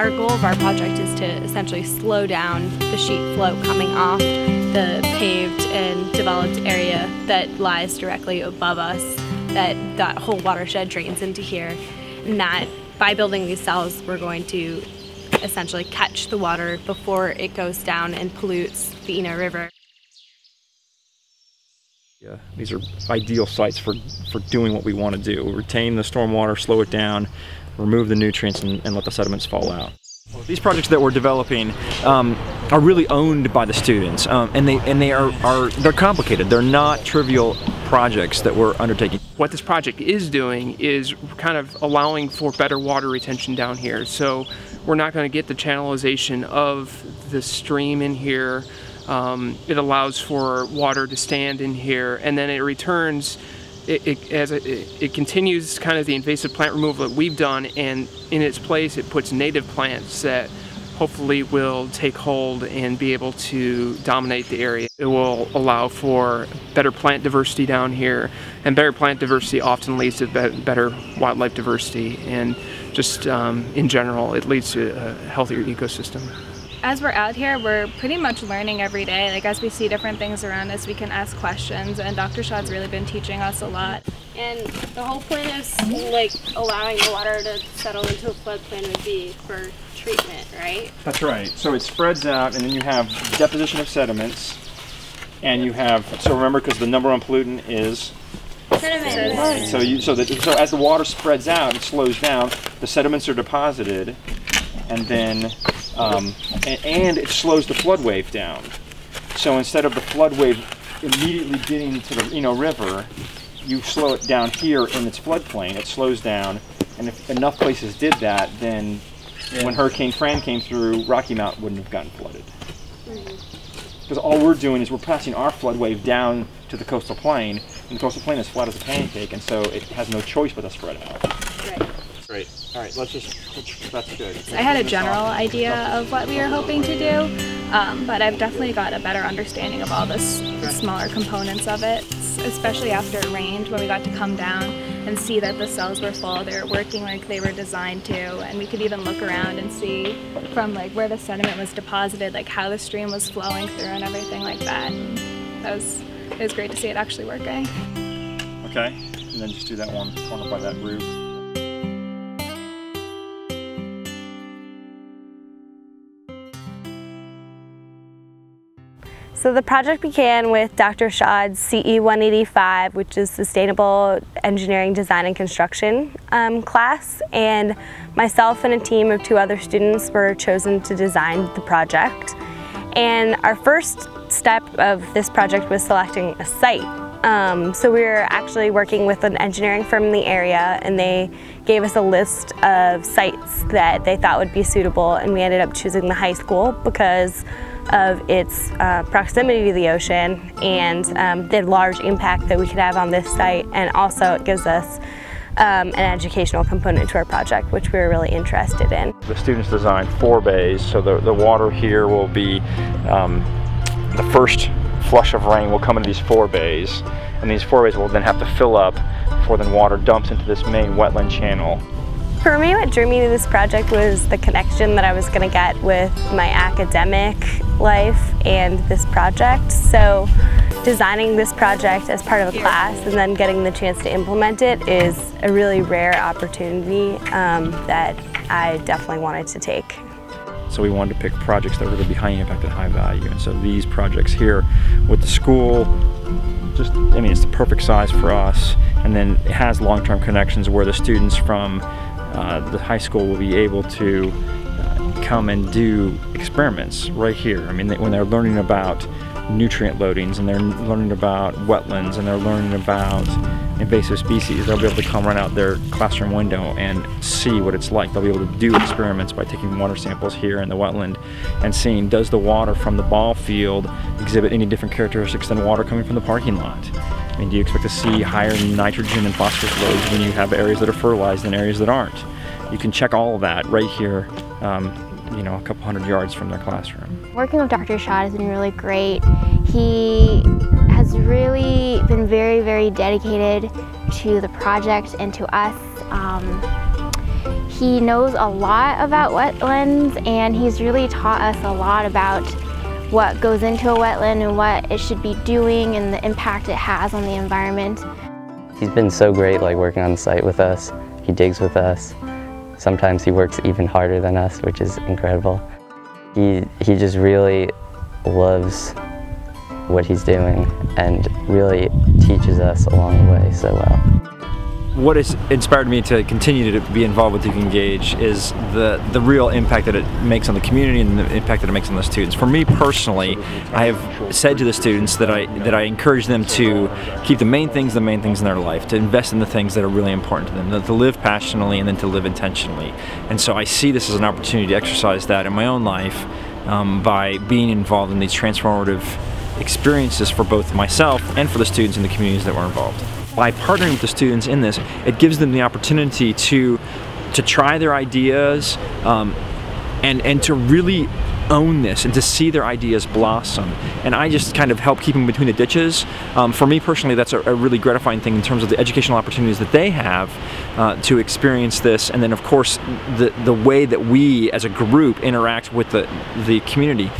Our goal of our project is to essentially slow down the sheet flow coming off the paved and developed area that lies directly above us, that that whole watershed drains into here, and that by building these cells, we're going to essentially catch the water before it goes down and pollutes the Eno River. Yeah, these are ideal sites for, for doing what we want to do. Retain the stormwater, slow it down, remove the nutrients, and, and let the sediments fall out. These projects that we're developing um, are really owned by the students, um, and they and they are, are they're complicated. They're not trivial projects that we're undertaking. What this project is doing is kind of allowing for better water retention down here. So we're not going to get the channelization of the stream in here. Um, it allows for water to stand in here, and then it returns it, it, as it, it, continues kind of the invasive plant removal that we've done and in its place it puts native plants that hopefully will take hold and be able to dominate the area. It will allow for better plant diversity down here and better plant diversity often leads to better wildlife diversity and just um, in general it leads to a healthier ecosystem as we're out here, we're pretty much learning every day. Like as we see different things around us, we can ask questions, and Dr. Schaad's really been teaching us a lot. And the whole point of like allowing the water to settle into a floodplain would be for treatment, right? That's right. So it spreads out, and then you have deposition of sediments, and you have so remember because the number one pollutant is sediment. So you so that so as the water spreads out and slows down, the sediments are deposited, and then um, and, and, it slows the flood wave down. So instead of the flood wave immediately getting to the Eno River, you slow it down here in its floodplain. It slows down, and if enough places did that, then yeah. when Hurricane Fran came through, Rocky Mount wouldn't have gotten flooded. Because all we're doing is we're passing our flood wave down to the coastal plain, and the coastal plain is flat as a pancake, and so it has no choice but to spread out. Right. Great. All right, let's just, that's good. I had a general idea of what we were hoping to do, um, but I've definitely got a better understanding of all the smaller components of it, especially after it rained when we got to come down and see that the cells were full. They were working like they were designed to, and we could even look around and see from like where the sediment was deposited, like how the stream was flowing through and everything like that. And that was, it was great to see it actually working. Okay, and then just do that one corner by that roof. So the project began with Dr. Schaad's CE 185, which is Sustainable Engineering Design and Construction um, class, and myself and a team of two other students were chosen to design the project. And our first step of this project was selecting a site. Um, so we were actually working with an engineering firm in the area and they gave us a list of sites that they thought would be suitable and we ended up choosing the high school because of its uh, proximity to the ocean and um, the large impact that we could have on this site and also it gives us um, an educational component to our project which we were really interested in. The students designed four bays so the, the water here will be um, the first flush of rain will come into these four bays and these four bays will then have to fill up before then water dumps into this main wetland channel. For me, what drew me to this project was the connection that I was going to get with my academic life and this project. So designing this project as part of a class and then getting the chance to implement it is a really rare opportunity um, that I definitely wanted to take. So we wanted to pick projects that were going to be high impact and high value. And so these projects here with the school, just, I mean, it's the perfect size for us. And then it has long-term connections where the students from uh, the high school will be able to uh, come and do experiments right here. I mean, when they're learning about nutrient loadings and they're learning about wetlands and they're learning about invasive species, they'll be able to come right out their classroom window and see what it's like. They'll be able to do experiments by taking water samples here in the wetland and seeing does the water from the ball field exhibit any different characteristics than water coming from the parking lot. I mean, do you expect to see higher nitrogen and phosphorus loads when you have areas that are fertilized and areas that aren't? You can check all of that right here, um, you know, a couple hundred yards from their classroom. Working with Dr. Schaad has been really great. He has really been very, very dedicated to the project and to us. Um, he knows a lot about wetlands and he's really taught us a lot about what goes into a wetland and what it should be doing and the impact it has on the environment. He's been so great like working on the site with us. He digs with us. Sometimes he works even harder than us, which is incredible. He, he just really loves what he's doing and really teaches us along the way so well. What has inspired me to continue to be involved with DukeEngage is the, the real impact that it makes on the community and the impact that it makes on the students. For me personally, I have said to the students that I, that I encourage them to keep the main things the main things in their life, to invest in the things that are really important to them, to live passionately and then to live intentionally. And so I see this as an opportunity to exercise that in my own life um, by being involved in these transformative experiences for both myself and for the students in the communities that were involved. By partnering with the students in this, it gives them the opportunity to to try their ideas um, and and to really own this and to see their ideas blossom. And I just kind of help keep them between the ditches. Um, for me personally, that's a, a, really gratifying thing in terms of the educational opportunities that they have uh, to experience this. And then of course, the, the way that we as a group interact with the, the community.